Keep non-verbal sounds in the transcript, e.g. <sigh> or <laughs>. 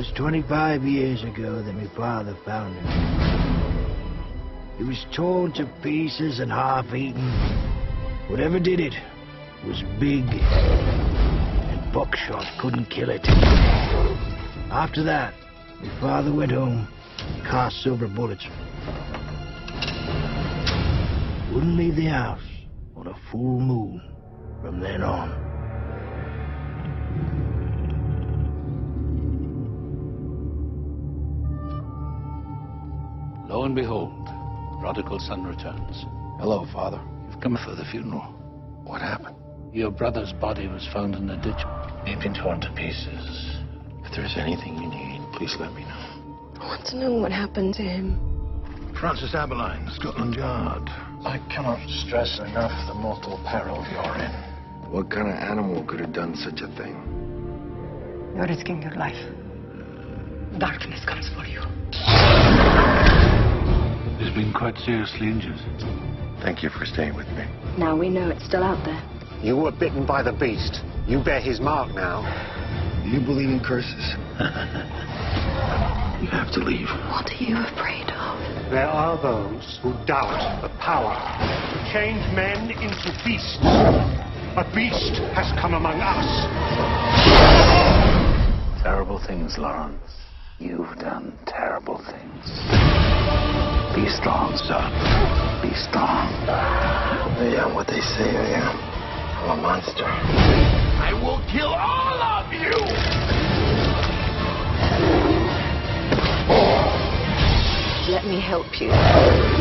was 25 years ago that my father found him. He was torn to pieces and half-eaten. Whatever did it was big, and buckshot couldn't kill it. After that, my father went home, cast silver bullets. Wouldn't leave the house on a full moon from then on. Lo and behold, prodigal son returns. Hello, Father. You've come for the funeral. What happened? Your brother's body was found in a ditch. He'd been torn to pieces. If there's anything you need, please let me know. I want to know what happened to him. Francis Abberline, Scotland Yard. I cannot stress enough the mortal peril you're in. What kind of animal could have done such a thing? You're risking your life. Darkness comes for you. He's been quite seriously injured. Thank you for staying with me. Now we know it's still out there. You were bitten by the beast. You bear his mark now. Do you believe in curses? <laughs> you have to leave. What are you afraid of? There are those who doubt the power to change men into beasts. A beast has come among us. Terrible things, Lawrence. You've done terrible things. Be strong, son. Be strong. I am what they say I am. I'm a monster. I will kill all of you! Let me help you.